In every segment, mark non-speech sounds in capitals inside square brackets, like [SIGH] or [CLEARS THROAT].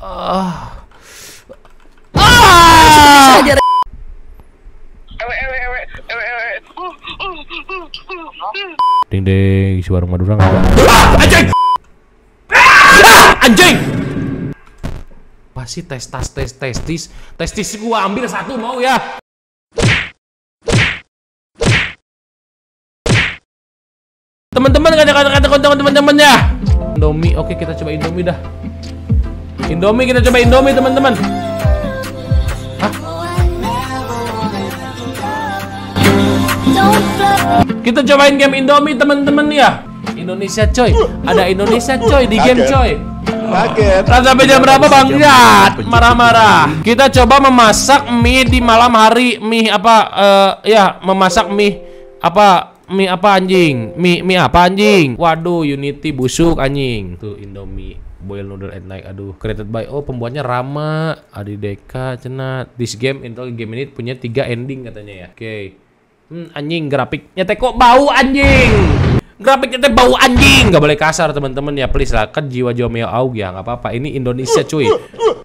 Ah. Ding ding, si warung Madura nggak ada. Ah, anjing! Ah, anjing! Pasti tes tas tes testis testis gua ambil satu mau ya. Teman-teman kata-kata kata teman-teman ya. Indomie, oke kita coba Indomie dah. Indomie kita coba Indomie teman-teman. Kita cobain game Indomie teman-teman ya. Indonesia coy, ada Indonesia coy di game coy. Kaget. Kan sampai jam berapa Bang Jat? Marah-marah. Kita coba memasak mie di malam hari. Mie apa? eh ya, memasak mie apa? Mie apa anjing? Mie mie apa anjing? Waduh, Unity busuk anjing. Tuh Indomie boil noodle at night. Aduh, created by oh pembuatnya Rama, Adi Deka, cenat. This game Intel game ini punya tiga ending katanya ya. Oke. Hmm, anjing grafiknya teh kok bau anjing. Grafiknya teh bau anjing. Gak boleh kasar teman-teman ya please lah. Kan jiwa jiwa aug ya nggak apa-apa. Ini Indonesia cuy.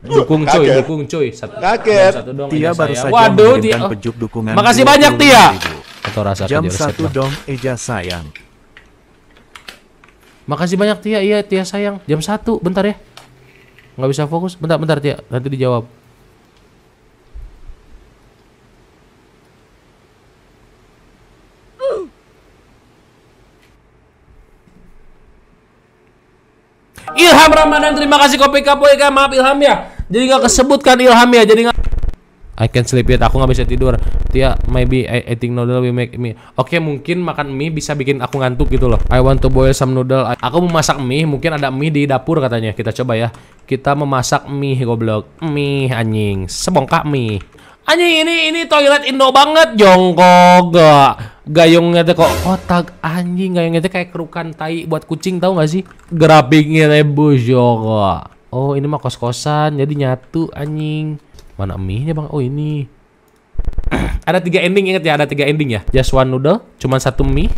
Dukung cuy, Kaget. dukung cuy. Satu, Kaget. Satu dong. Tia baru saya. saja Waduh, Tia. Oh. dukungan Makasih banyak Tia. 25.000. Atau rasa Jam kerja resep 1 lah. dong Eja sayang. Makasih banyak Tia. Iya Tia sayang. Jam satu. Bentar ya. Nggak bisa fokus. Bentar, bentar Tia. Nanti dijawab. Ilham Ramadan, terima kasih kopi kapoy kan maaf Ilham ya. Jadi nggak kesebutkan Ilham ya, jadi nggak. I can sleep yet, aku nggak bisa tidur. Tia, maybe I eating noodle will make me. Oke, mungkin makan mie bisa bikin aku ngantuk gitu loh. I want to boil some noodle. Aku mau masak mie, mungkin ada mie di dapur katanya. Kita coba ya. Kita memasak mie goblok. Mie anjing, sebongkak mie. Anjing ini ini toilet Indo banget, jongkok gak. Gayungnya teh kok kotak anjing, gayungnya teh kayak kerukan tai buat kucing tahu gak sih? Grafiknya teh bujok. Oh, ini mah kos-kosan, jadi nyatu anjing. Mana mie-nya bang? Oh ini. [CLEARS THROAT] ada tiga ending inget ya, ada tiga ending ya. Just one noodle, cuman satu mie.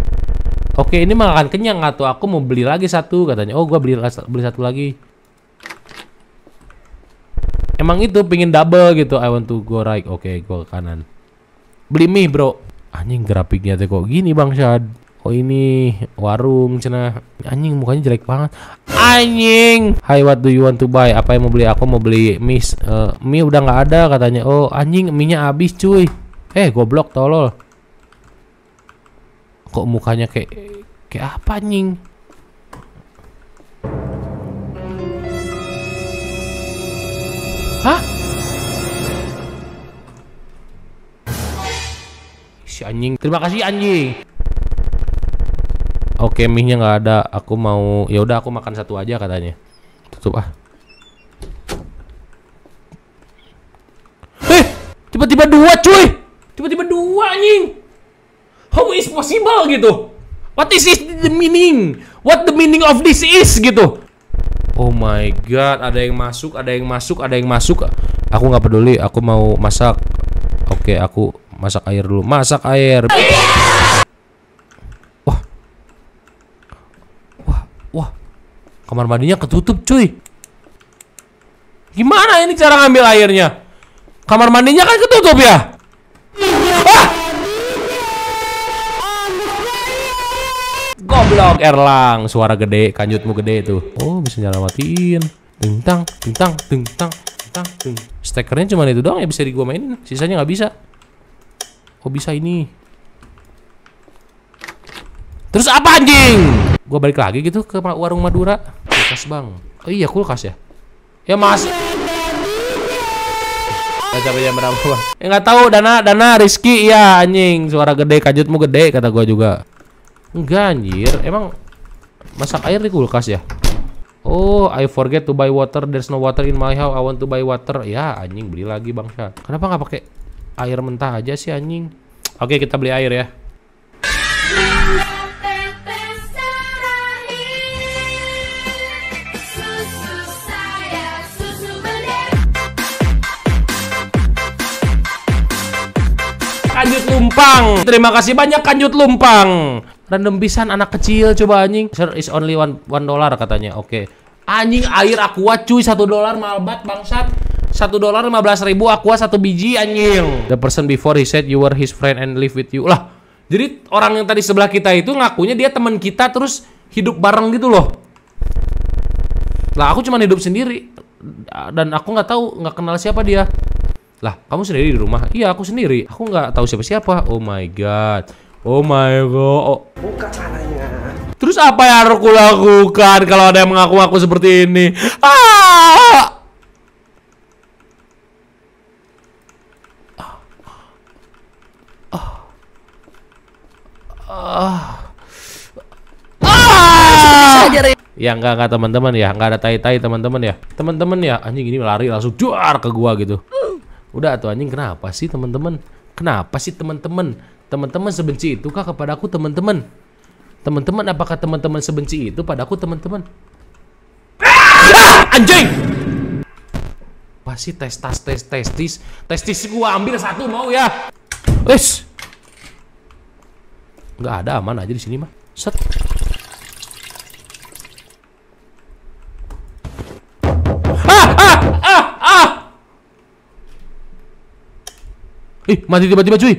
Oke, ini makan kenyang atau aku mau beli lagi satu katanya. Oh, gua beli beli satu lagi. Emang itu pingin double gitu. I want to go right. Oke, gua ke kanan. Beli mie, Bro. Anjing grafiknya tuh kok gini, Bang Syad. Oh ini warung cenah. Anjing mukanya jelek banget. Anjing. Hai, what do you want to buy? Apa yang mau beli? Aku mau beli mie. Eh, mie udah nggak ada katanya. Oh, anjing mie-nya habis, cuy. Eh, goblok tolol. Kok mukanya kayak kayak apa anjing? Hah? Si anjing. Terima kasih anjing. Oke, mie-nya nggak ada. Aku mau ya udah aku makan satu aja katanya. Tutup ah. Eh, tiba-tiba dua cuy. Tiba-tiba dua anjing. How is possible gitu? What is this the meaning? What the meaning of this is gitu? Oh my god, ada yang masuk, ada yang masuk, ada yang masuk. Aku nggak peduli, aku mau masak. Oke, aku masak air dulu. Masak air. Wah. Wah, wah. Kamar mandinya ketutup, cuy. Gimana ini cara ngambil airnya? Kamar mandinya kan ketutup ya? Ah! Goblok Erlang, suara gede, kanjutmu gede tuh. Oh, bisa nyelamatin. Tintang, tintang, tintang, tintang, ting. Stackernya cuma itu doang ya bisa di gua mainin. Sisanya nggak bisa. Oh, bisa ini. Terus apa anjing? Gua balik lagi gitu ke warung Madura. Kulkas, Bang. Oh iya, kulkas ya. Ya, Mas. Capek jam berapa? Ya nggak tahu, Dana, Dana, Rizky, iya anjing. Suara gede, kanjutmu gede, kata gua juga. Enggak anjir, emang masak air di kulkas ya? Oh, I forget to buy water. There's no water in my house. I want to buy water. Ya, anjing beli lagi bangsa. Kenapa nggak pakai air mentah aja sih anjing? Oke, kita beli air ya. Lumpang. Terima kasih banyak kanjut lumpang. Random pisan anak kecil coba anjing. Sir is only one, one dollar katanya. Oke. Anjing air aqua cuy satu dolar malbat bangsat. Satu dolar lima belas ribu aqua satu biji anjing. The person before he said you were his friend and live with you lah. Jadi orang yang tadi sebelah kita itu ngakunya dia teman kita terus hidup bareng gitu loh. Lah aku cuma hidup sendiri dan aku nggak tahu nggak kenal siapa dia. Lah kamu sendiri di rumah? Iya aku sendiri. Aku nggak tahu siapa siapa. Oh my god. Oh my god. Oh. Terus apa yang harus aku lakukan kalau ada yang mengaku-ngaku seperti ini? Ah! Ah! Ya enggak enggak teman-teman ya, enggak ada tai-tai teman-teman ya. Teman-teman ya, anjing ini lari langsung juar ke gua gitu. Udah tuh anjing kenapa sih teman-teman? Kenapa sih teman-teman? Teman-teman sebenci itu kah kepada aku teman-teman? Teman-teman apakah teman-teman sebenci itu padaku teman-teman? Ah, anjing! Apa sih tes tas tes testis? Testis gua ambil satu mau ya. Wes. Nggak ada aman aja di sini mah. Set. Ih, mati tiba-tiba cuy.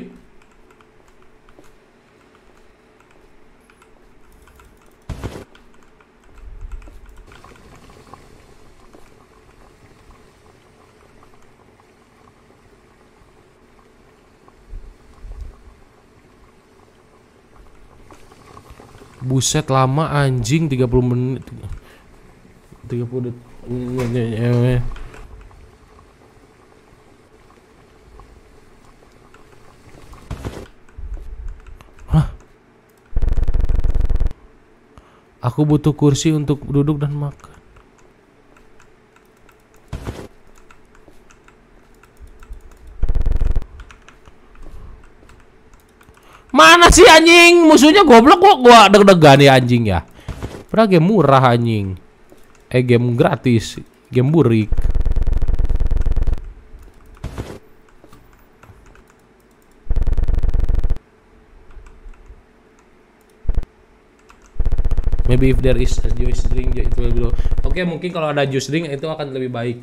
Buset lama anjing. 30 menit. 30 detik Aku butuh kursi untuk duduk dan makan Mana sih anjing? Musuhnya goblok kok gua deg-degan ya anjing ya. Padahal game murah anjing. Eh game gratis, game burik. Maybe if there is a juice drink it will be low. Oke, mungkin kalau ada juice drink itu akan lebih baik.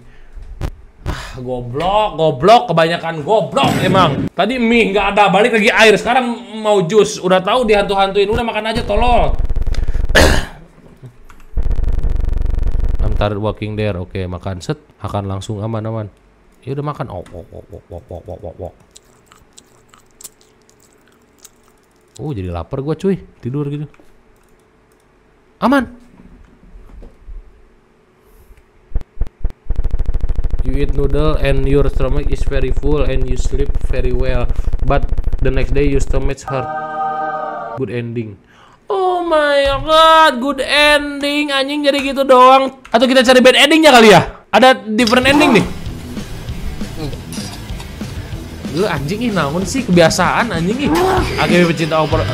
Ah, goblok, goblok, kebanyakan goblok emang. Tadi mie nggak ada, balik lagi air. Sekarang mau jus. Udah tahu dihantu-hantuin, udah makan aja tolol. [COUGHS] I'm tired walking there. Oke, makan set, akan langsung aman-aman. Ya udah makan. Oh, oh, oh, oh, oh, oh, oh, oh, oh. Oh, jadi lapar gua cuy. Tidur gitu. Aman. You eat noodle and your stomach is very full and you sleep very well. But the next day your stomach hurt. Good ending. Oh my god, good ending. Anjing jadi gitu doang. Atau kita cari bad endingnya kali ya? Ada different ending nih. Gila anjing ih namun sih kebiasaan anjing ih. Agak pecinta over.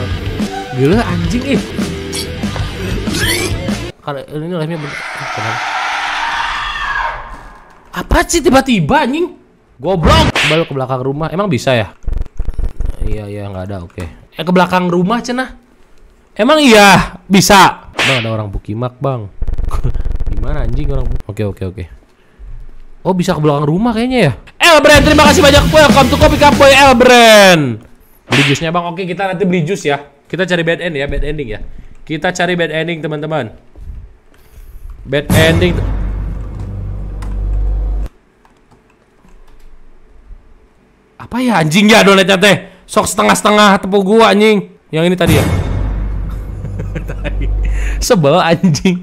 Gila anjing ih. Ini live-nya bener. Apa sih tiba-tiba anjing? Goblok. Balik ke belakang rumah. Emang bisa ya? Iya iya nggak ada. Oke. Eh ke belakang rumah cenah. Emang iya bisa. Bang ada orang bukimak bang. [LAUGHS] Gimana anjing orang? Oke oke oke. Oh bisa ke belakang rumah kayaknya ya. Elbrand terima kasih banyak. Welcome to Kopi Kapoy Elbrand. Beli jusnya bang. Oke kita nanti beli jus ya. Kita cari bad end ya, bad ending ya. Kita cari bad ending teman-teman. Bad ending. Apa ya anjing ya donetnya teh? Sok setengah-setengah tepuk gua anjing. Yang ini tadi ya. [LAUGHS] Sebel anjing.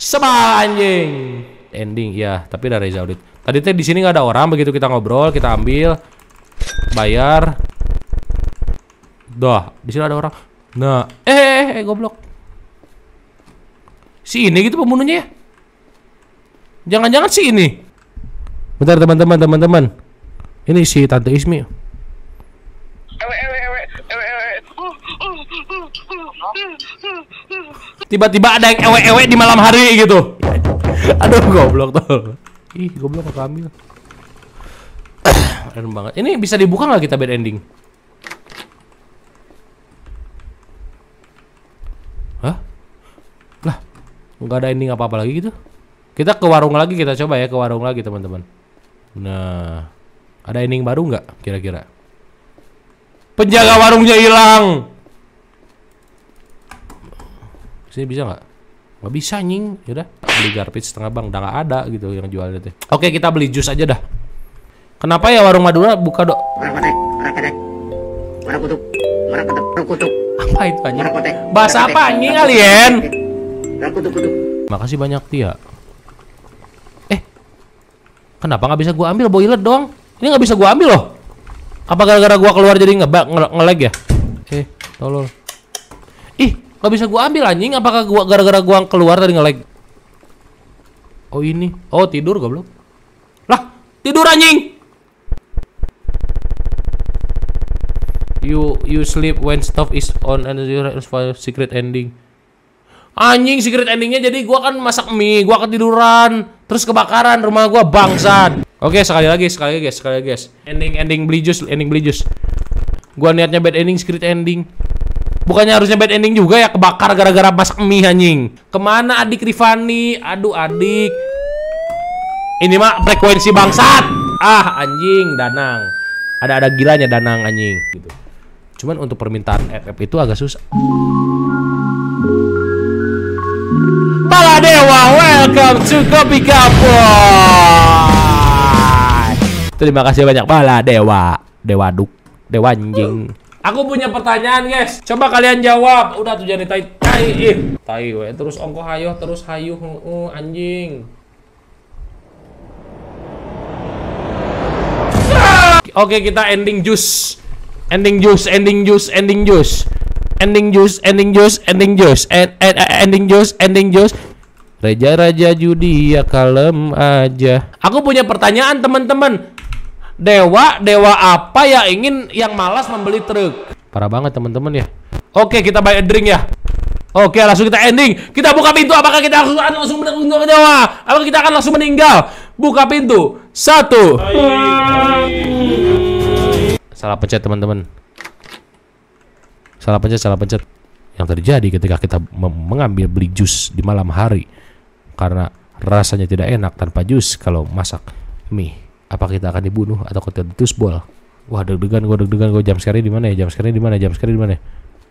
Sebel anjing. Ending ya, tapi ada Reza Audit. Tadi teh di sini nggak ada orang, begitu kita ngobrol, kita ambil, bayar. Dah, di sini ada orang. Nah, eh, eh, eh goblok. Si ini gitu pembunuhnya ya? Jangan-jangan si ini. Bentar teman-teman, teman-teman. Ini si Tante Ismi. Ewe, ewe, ewe, ewe, ewe. Tiba-tiba ada yang ewe-ewe di malam hari gitu. Aduh, goblok tuh. Ih, goblok ke ambil. [COUGHS] Keren banget. Ini bisa dibuka nggak kita bad ending? Hah? Lah, nggak ada ending apa-apa lagi gitu? Kita ke warung lagi, kita coba ya ke warung lagi teman-teman. Nah, ada ending baru nggak kira-kira? Penjaga warungnya hilang. Sini bisa nggak? Nggak bisa nying. Yaudah, beli garbage setengah bang. Udah nggak ada gitu yang jualnya teh. Oke, kita beli jus aja dah. Kenapa ya warung Madura buka dok? Apa itu anjing? Bahasa apa anjing alien? Makasih banyak Tia. Eh, kenapa nggak bisa gua ambil boiler dong? Ini nggak bisa gua ambil loh. Apa gara-gara gua keluar jadi nge nge ngelag ya? Eh, tolol. Ih, nggak bisa gua ambil anjing. Apakah gua gara-gara gua keluar tadi ngelag? Oh ini. Oh tidur goblok. Lah, tidur anjing. You you sleep when stuff is on and you for secret ending. Anjing secret endingnya jadi gua kan masak mie, gua ketiduran, terus kebakaran rumah gua bangsat. Oke sekali lagi, sekali lagi guys, sekali lagi guys. Ending ending beli jus, ending beli jus. Gua niatnya bad ending, secret ending. Bukannya harusnya bad ending juga ya kebakar gara-gara masak mie anjing. Ke mana adik Rifani? Aduh adik. Ini mah frekuensi bangsat. Ah anjing, danang. Ada ada gilanya danang anjing gitu. Cuman untuk permintaan FF itu agak susah. Baladewa, welcome to Kopi Kapoy. Terima kasih banyak Baladewa, Dewa Duk, Dewa anjing. Aku punya pertanyaan guys, coba kalian jawab. Udah tuh jadi tai tai, ih. tai we. terus ongko hayo terus hayu uh, anjing. Oke kita ending juice Ending juice, ending juice, ending juice Ending juice, ending juice, ending juice en, en, en- Ending juice, ending juice Raja-raja judi ya kalem aja. Aku punya pertanyaan teman-teman. Dewa, dewa apa ya ingin yang malas membeli truk? Parah banget teman-teman ya. Oke kita buy a drink ya. Oke langsung kita ending. Kita buka pintu apakah kita langsung langsung meninggal dewa Apakah kita akan langsung meninggal? Buka pintu. Satu. Salah pencet teman-teman. Salah pencet, salah pencet. Yang terjadi ketika kita mengambil beli jus di malam hari karena rasanya tidak enak tanpa jus kalau masak mie. Apa kita akan dibunuh atau kita ditusbol? Wah deg-degan gue deg-degan gue jam sekarang di mana ya? Jam sekarang di mana? Jam sekarang di mana?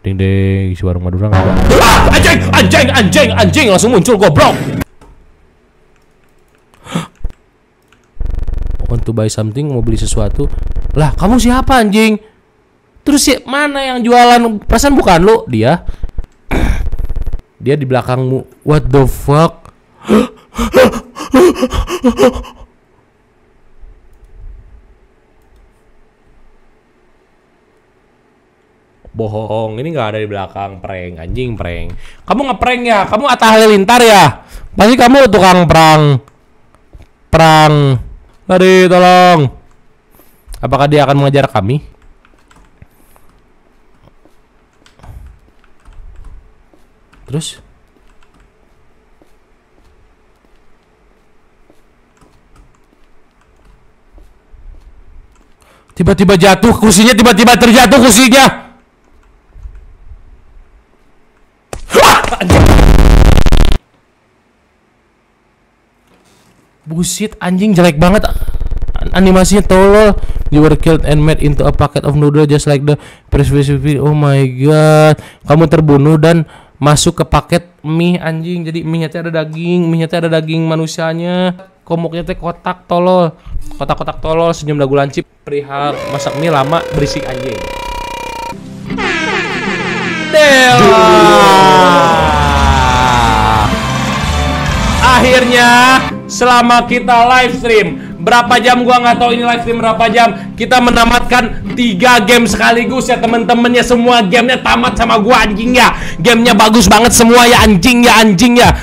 Ding ding si warung Madura nggak. Ah, anjing, anjing, anjing, anjing langsung muncul goblok. [GASPS] Want to buy something mau beli sesuatu lah kamu siapa anjing terus si mana yang jualan perasaan bukan lu dia [CLEARS THROAT] dia di belakangmu what the fuck bohong ini nggak ada di belakang. Prank anjing prank. Kamu ngeprank ya? Kamu Atta Halilintar ya? Pasti kamu tukang perang. Perang. Lari tolong. Apakah dia akan mengejar kami? Terus tiba-tiba jatuh kursinya tiba-tiba terjatuh kursinya. Ah, anjing. Jelek banget. An- animasinya tolol. You were killed and made into a packet of noodle just like the previous video oh my god. Kamu terbunuh dan masuk ke paket mie anjing. Jadi mie nya teh ada daging mie nya teh ada daging manusianya komuknya teh kotak tolol. Kotak-kotak tolol senyum dagu lancip. Perihal masak mie lama berisik anjing. Dewa akhirnya selama kita live stream berapa jam gua nggak tahu ini live stream berapa jam kita menamatkan tiga game sekaligus ya temen-temen ya semua gamenya tamat sama gua anjing ya. Gamenya bagus banget semua ya anjing ya anjing ya